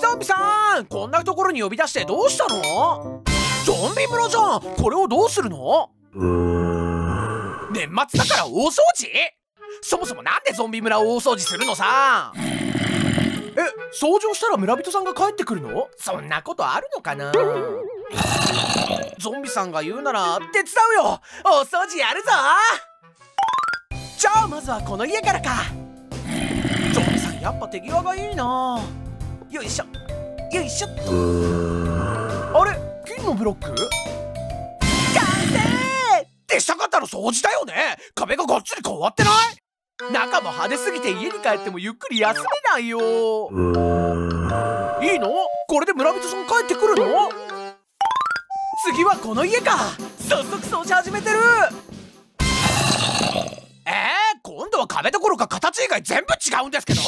ゾンビさんこんなところに呼び出してどうしたの？ゾンビ村じゃん。これをどうするの？年末だから大掃除？そもそもなんでゾンビ村を大掃除するのさ？え掃除をしたら村人さんが帰ってくるの？そんなことあるのかな？ゾンビさんが言うなら手伝うよ。お掃除やるぞ。じゃあまずはこの家からか。ゾンビさんやっぱ手際がいいなよいしょ。よいしょ。っとあれ？金のブロック？完成！ってしたかったの掃除だよね。壁ががっつり変わってない？中も派手すぎて家に帰ってもゆっくり休めないよ。いいの？これで村人さん帰ってくるの？次はこの家か。早速掃除始めてる。えー、今度は壁どころか形以外全部違うんですけど